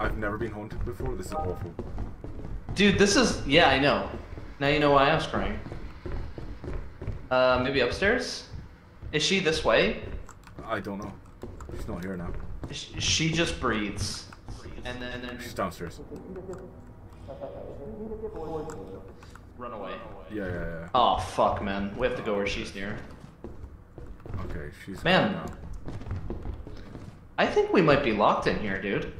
I've never been haunted before. This is awful. Dude, this is yeah, I know. Now you know why I was crying. Uh, maybe upstairs? Is she this way? I don't know. She's not here now. Sh- She just breathes. And then, and then She's downstairs. run away. Yeah, yeah, yeah. Oh fuck, man. We have to go where she's near. Okay, she's Man. now. I think we might be locked in here, dude.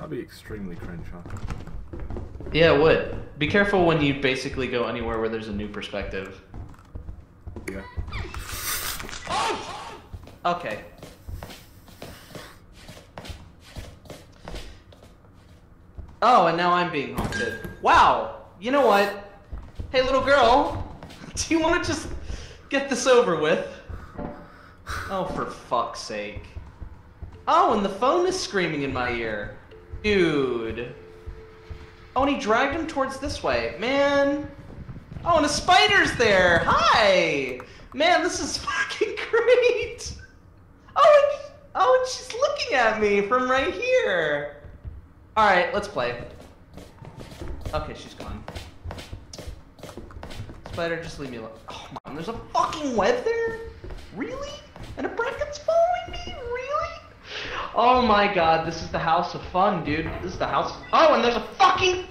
Huh. That'd be extremely cringe, huh? Yeah, it would. Be careful when you basically go anywhere where there's a new perspective. Yeah. Okay. Oh, and now I'm being haunted. Wow. You know what? Hey, little girl, do you want to just get this over with? Oh, for fuck's sake. Oh, and the phone is screaming in my ear. Dude. Oh, and he dragged him towards this way. Man. Oh, and a spider's there. Hi. Man, this is fucking great. Oh, and, oh, and she's looking at me from right here. All right, let's play. Okay, she's gone. Spider, just leave me alone. Oh man, there's a fucking web there? Really? And a Bracken's following me? Really? Oh my god, this is the house of fun, dude. This is the house. Oh, and there's a fucking